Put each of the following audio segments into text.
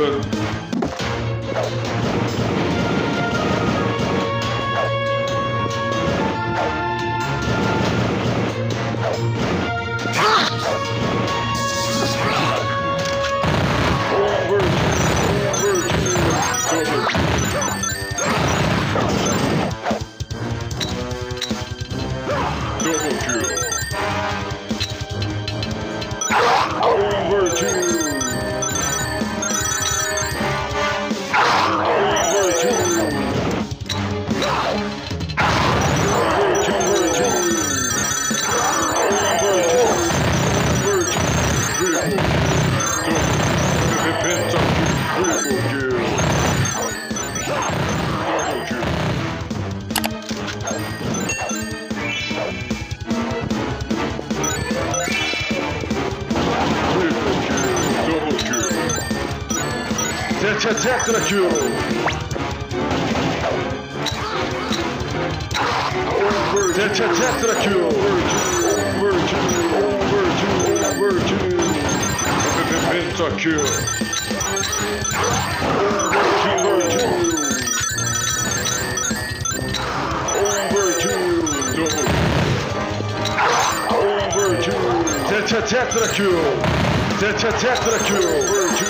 double. Double kill. Tetra tetra kill. Over tetra tetra kill. Over two. Over two. Over two. Penta kill. Over two. Over. Double. Over two. Tetra tetra kill. Tetra tetra kill. Over two.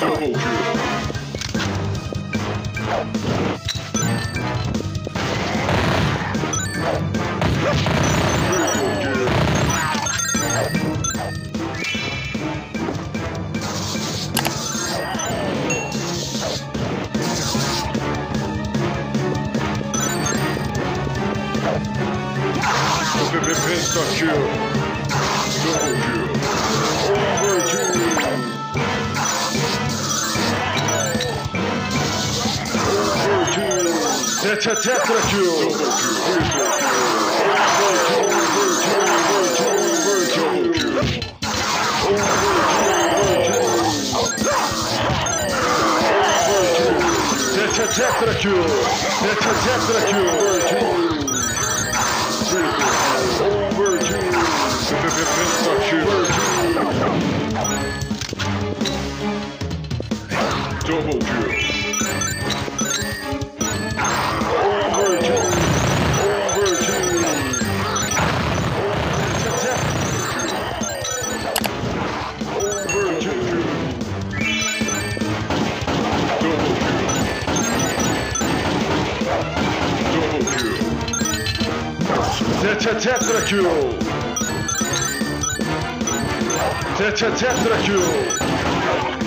Double kill. Kill. Double kill. Over two. Over two. Tetra tetra kill. Double kill. Triple kill. Over two. Over two. Over two. Over two. Double kill. Tetra tetra kill. Tetra tetra kill. Double kill. Tetra kill. Tetra kill.